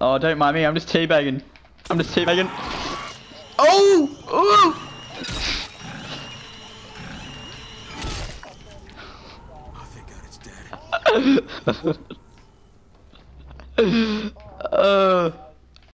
Oh, don't mind me. I'm just teabagging. I'm just teabagging. Oh! Oh, thank God it's dead. uh,